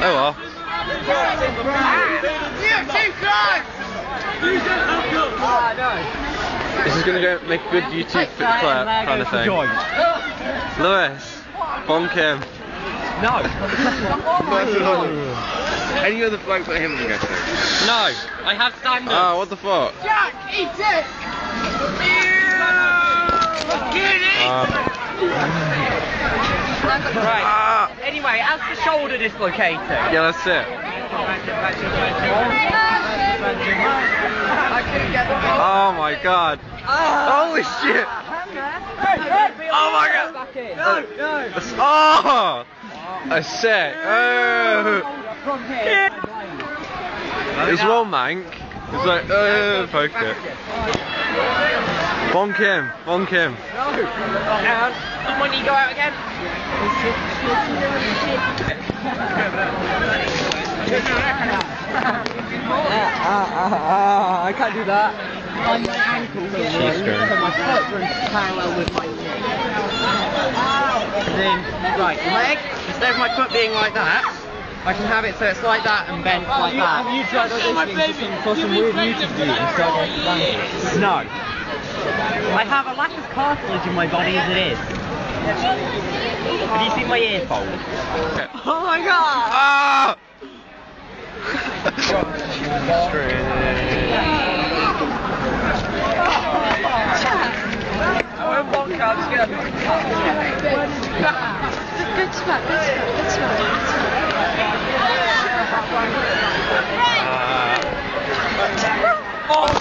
Oh well. This is gonna go make good YouTube clip kind of thing. Lewis, bonk him. No. Any other bloke but him can go through. No. I have standards. Ah, what the fuck? Jack, eat it! Um, right. Anyway, as the shoulder dislocated. yeah, that's it. Oh my god. Holy shit. Oh my god. No, no. Oh! A set. Oh! It's well mank. It's like, uh, poke it. Bonk him, bonk him. And when you go out again. I can't do that. On my ankle, She's going. my foot runs parallel with my knee. Then, right, leg, instead of my foot being like that, I can have it so it's like that and bent like that. Have you tried auditioning for some weird YouTube videos and tried to No. I have a lack of cartilage in my body as it is. Have you seen my ear fold? Oh my god! Ah! Oh!